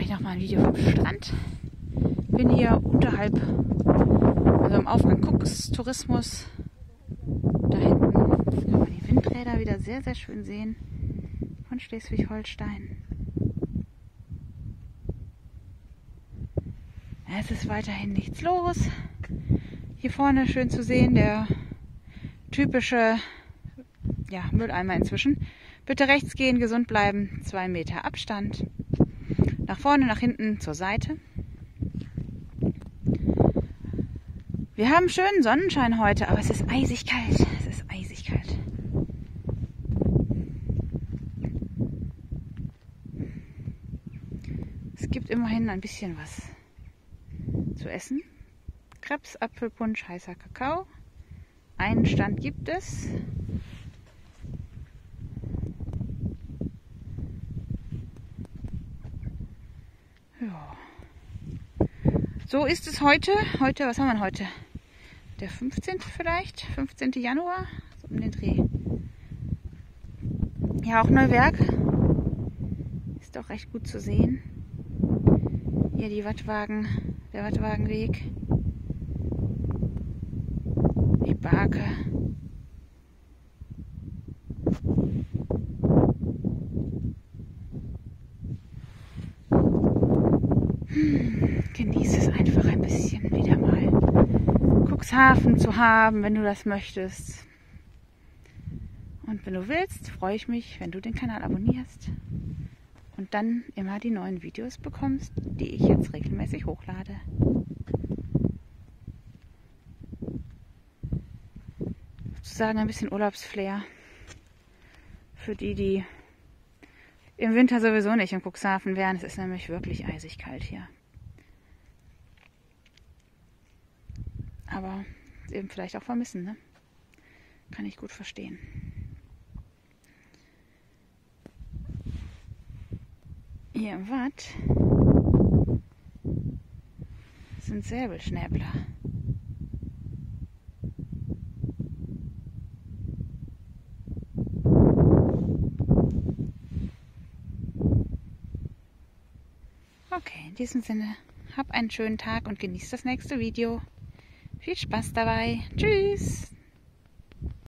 mache ich nochmal ein Video vom Strand. Bin hier unterhalb, also im Aufgang Cooks Tourismus. Da hinten kann man die Windräder wieder sehr, sehr schön sehen von Schleswig-Holstein. Es ist weiterhin nichts los. Hier vorne schön zu sehen der typische ja, Mülleimer inzwischen. Bitte rechts gehen, gesund bleiben, zwei Meter Abstand. Nach vorne, nach hinten, zur Seite. Wir haben schönen Sonnenschein heute, aber es ist eisig kalt. Es ist eisig kalt. Es gibt immerhin ein bisschen was zu essen. Krebs, Apfelpunsch, heißer Kakao. Einen Stand gibt es. Ja. So ist es heute. Heute, was haben wir denn heute? Der 15. vielleicht? 15. Januar? So um den Dreh. Ja, auch Neuwerk. Ist doch recht gut zu sehen. Hier die Wattwagen, der Wattwagenweg. Die Barke. Hm, genieße es einfach ein bisschen wieder mal. Cuxhaven zu haben, wenn du das möchtest. Und wenn du willst, freue ich mich, wenn du den Kanal abonnierst und dann immer die neuen Videos bekommst, die ich jetzt regelmäßig hochlade. Sozusagen ein bisschen Urlaubsflair für die, die im Winter sowieso nicht in Cuxhaven wären. Es ist nämlich wirklich eisig kalt hier. Aber eben vielleicht auch vermissen, ne? Kann ich gut verstehen. Hier im Watt sind Säbelschnäbler. Okay, in diesem Sinne, hab einen schönen Tag und genieß das nächste Video. Viel Spaß dabei. Tschüss.